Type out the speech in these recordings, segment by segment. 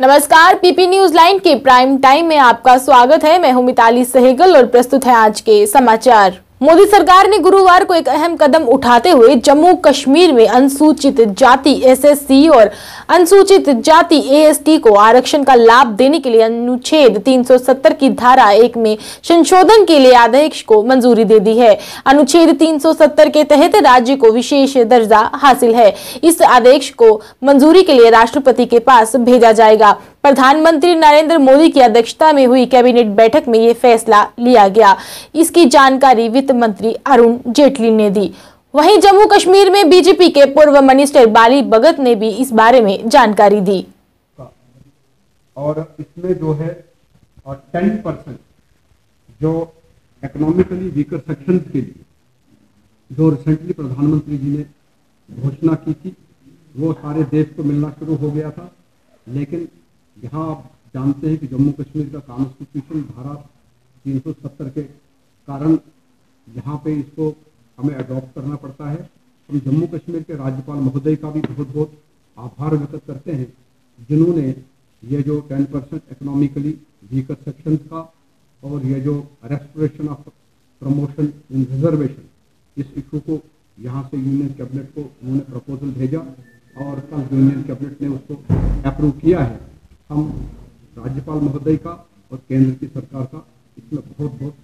नमस्कार, PP news line के prime time में आपका स्वागत है। मैं हूँ मिताली सहगल और प्रस्तुत है आज के समाचार। मोदी सरकार ने गुरुवार को एक अहम कदम उठाते हुए जम्मू कश्मीर में अनुसूचित जाति, एसएससी और अनुसूचित जाति, एएसटी को आरक्षण का लाभ देने के लिए अनुच्छेद 370 की धारा एक में संशोधन के लिए आदेश को मंजूरी दे दी है। अनुच्छेद 370 के तहत राज्य को विशेष दर्जा हासिल है। इस आदेश को मंजूरी के लिए राष्ट्रपति के पास भेजा जाएगा। प्रधानमंत्री नरेंद्र मोदी की अध्यक्षता में हुई कैबिनेट बैठक में ये फैसला लिया गया। इसकी जानकारी वित्त मंत्री अरुण जेटली ने दी। वहीं जम्मू कश्मीर में बीजेपी के पूर्व मिनिस्टर बाली भगत ने भी इस बारे में जानकारी दी। और इसमें जो है, और टेन परसेंट जो इकोनॉमिकली वीकर सेक्शन के लिए जो रिसेंटली प्रधानमंत्री जी ने घोषणा की थी, वो सारे देश को मिलना शुरू हो गया था। लेकिन यहाँ आप जानते हैं कि जम्मू कश्मीर का कॉन्स्टिट्यूशन धारा 370 के कारण यहाँ पे इसको हमें अडॉप्ट करना पड़ता है। हम जम्मू कश्मीर के राज्यपाल महोदय का भी बहुत बहुत आभार व्यक्त करते हैं, जिन्होंने ये जो 10 परसेंट इकोनॉमिकली वीकर सेक्शन का और ये जो restoration of promotion in reservation इस इशू को यहाँ से यूनियन कैबिनेट को उन्होंने प्रपोजल भेजा और कल यूनियन कैबिनेट ने उसको अप्रूव किया है। हम राज्यपाल महोदय का और केंद्र की सरकार का इसमें बहुत बहुत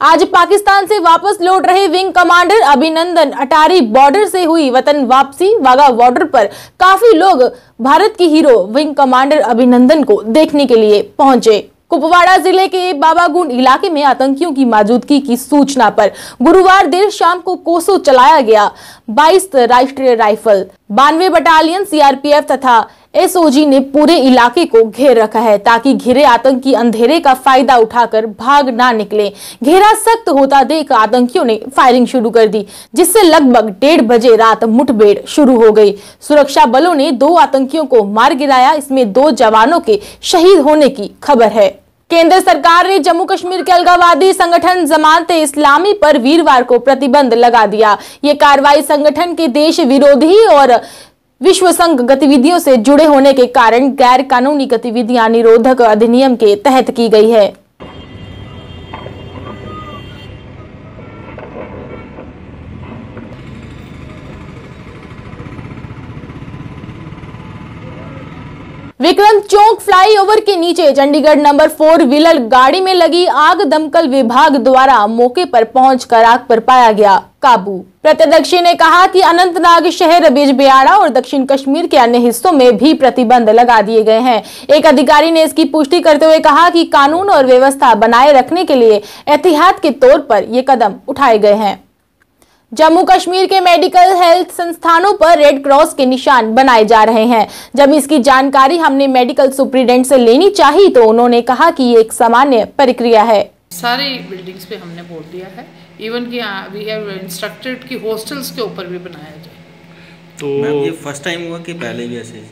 आज पाकिस्तान से वापस लौट रहे विंग कमांडर अभिनंदन। अटारी बॉर्डर से हुई वतन वापसी। वाघा बॉर्डर पर काफ़ी लोग भारत की हीरो विंग कमांडर अभिनंदन को देखने के लिए पहुँचे। कुपवाड़ा ज़िले के बाबागुंड इलाके में आतंकियों की मौजूदगी की सूचना पर गुरुवार देर शाम को कोसो चलाया गया 22 राष्ट्रीय राइफल। बानवे बटालियन, सीआरपीएफ तथा एसओजी ने पूरे इलाके को घेर रखा है ताकि घिरे आतंकी अंधेरे का फ़ायदा उठाकर भाग ना निकले। घेरा सख्त होता देख आतंकियों ने फायरिंग शुरू कर दी, जिससे लगभग डेढ़ बजे रात मुठभेड़ शुरू हो गई। सुरक्षा बलों ने दो आतंकियों को मार गिराया, इसमें दो जवानों के शहीद होने की खबर है। केंद्र सरकार ने जम्मू कश्मीर के अलगावादी संगठन जमानत इस्लामी पर वीरवार को प्रतिबंध लगा दिया। ये कार्रवाई संगठन के देश विरोधी और विश्व संघ गतिविधियों से जुड़े होने के कारण गैर कानूनी गतिविधियाँ निरोधक अधिनियम के तहत की गई है। विक्रम चौक फ्लाईओवर के नीचे चंडीगढ़ नंबर फोर व्हीलर गाड़ी में लगी आग दमकल विभाग द्वारा मौके पर पहुंचकर आग पर पाया गया काबू। प्रत्यदर्शी ने कहा कि अनंतनाग शहर बिजबियाड़ा और दक्षिण कश्मीर के अन्य हिस्सों में भी प्रतिबंध लगा दिए गए हैं। एक अधिकारी ने इसकी पुष्टि करते हुए कहा कि कानून और व्यवस्था बनाए रखने के लिए एहतियात के तौर पर ये कदम उठाए गए हैं। जम्मू कश्मीर के मेडिकल हेल्थ संस्थानों पर रेड क्रॉस के निशान बनाए जा रहे हैं। जब इसकी जानकारी हमने मेडिकल सुप्रिंटेंडेंट से लेनी चाहिए तो उन्होंने कहा कि ये एक सामान्य प्रक्रिया है। सारी बिल्डिंग्स पे हमने बोल दिया है। इवन कि वी हैव इंस्ट्रक्टेड कि हॉस्टल्स के ऊपर भी बनाया जाए। तो ये फ़र्स्ट टाइम हुआ कि पहले भी ऐसे?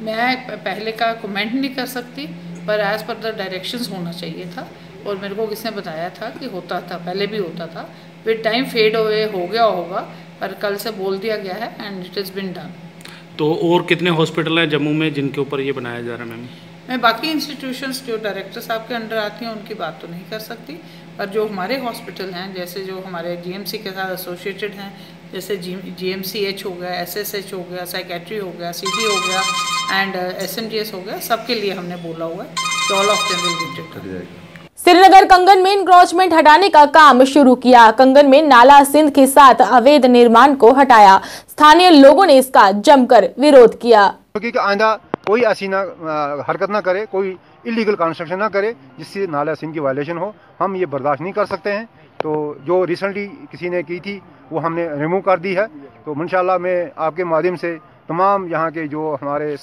मैं पहले का कमेंट नहीं कर सकती पर एज पर द डायरेक्शंस होना चाहिए था। और मेरे को किसने बताया था कि होता था पहले भी होता था। फिर टाइम फेड अवे हो गया होगा पर कल से बोल दिया गया है and it is been done तो और कितने हॉस्पिटल हैं जम्मू में जिनके ऊपर ये बनाया जा रहा है मैम मैं बाकी इंस्टीट्यूशंस जो डायरेक्टर साहब के अंडर आती हैं उनकी बात तो नहीं कर सकती पर जो हमारे हॉस्पिटल हैं जैसे जो हमारे जीएमसी के साथ एसोसिएटेड हैं जैसे जी जी एम सी एच हो गया एस एस एच हो गया साइकेट्री हो गया सी डी हो गया एंड एस एस हो गया सबके लिए हमने बोला हुआ है तो all of them will Srinagar Kangan में इंक्रोचमेंट हटाने का काम शुरू किया। कंगन में नाला सिंध के साथ अवैध निर्माण को हटाया। स्थानीय लोगों ने इसका जमकर विरोध किया। क्योंकि आंदा कोई ऐसी ना हरकत ना करे, कोई इलीगल कंस्ट्रक्शन ना करे, जिससे नाला सिंध की वायलेशन हो। हम ये बर्दाश्त नहीं कर सकते हैं। तो जो रिसेंटली किसी ने की थी, वो हमने रिमूव कर दी है। तो इनशाला मैं आपके माध्यम से तमाम यहाँ के जो हमारे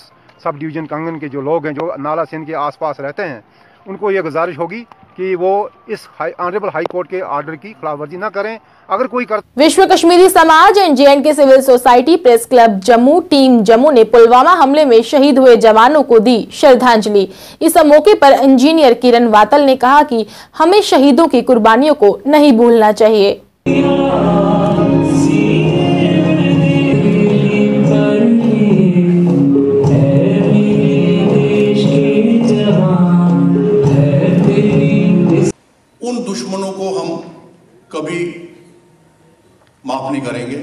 सब डिवीज़न कंगन के जो लोग हैं, जो नाला सिंध के आसपास रहते हैं, उनको ये गुजारिश होगी कि वो इस ऑनरेबल हाई कोर्ट के ऑर्डर की खिलाफवर्जी न करें। अगर कोई कर विश्व कश्मीरी समाज and J K civil society, press club, Jammu, team Jammu ने पुलवामा हमले में शहीद हुए जवानों को दी श्रद्धांजलि। इस मौके पर इंजीनियर किरण वातल ने कहा कि हमें शहीदों की कुर्बानियों को नहीं भूलना चाहिए। दुश्मनों को हम कभी माफ़ नहीं करेंगे।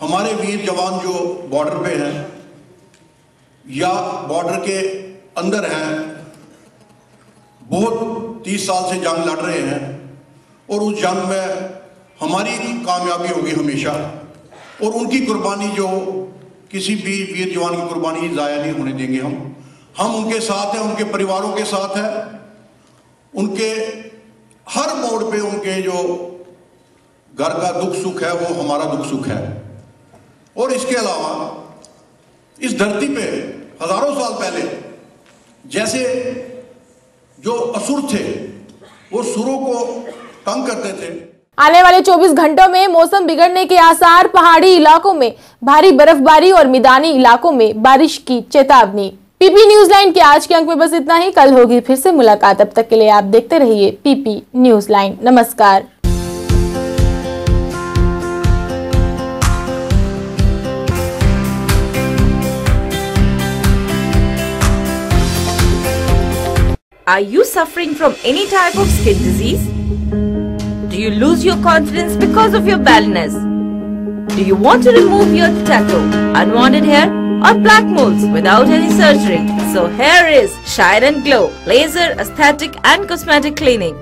हमारे वीर जवान जो बॉर्डर पे हैं, या बॉर्डर के अंदर हैं, बहुत तीस साल से जंग लड़ रहे हैं, और उस जंग में हमारी कामयाबी होगी हमेशा। और उनकी कुर्बानी जो किसी भी वीर जवान की कुर्बानी ज़ाया नहीं होने देंगे हम। हम उनके साथ हैं, उनके परिवारों के साथ हैं, उनके हर मोड़ पे उनके जो घर का दुख सुख है, वो हमारा दुख सुख है। और इसके अलावा, इस धरती पे हज़ारों साल पहले, जैसे जो असुर थे, वो सुरों को तंग करते थे। आने वाले 24 घंटों में मौसम बिगड़ने के आसार, पहाड़ी इलाकों में भारी बर्फबारी और मैदानी इलाकों में बारिश की चेतावनी। पीपी न्यूज़ लाइन के आज के अंक में बस इतना ही कल होगी फिर से मुलाकात अब तक के लिए आप देखते रहिए पीपी न्यूज़ लाइन नमस्कार Are you suffering from any type of skin disease? Do you lose your confidence because of your baldness? Do you want to remove your tattoo, unwanted hair or black moles without any surgery? So here is Shine and Glow Laser Aesthetic and Cosmetic Clinic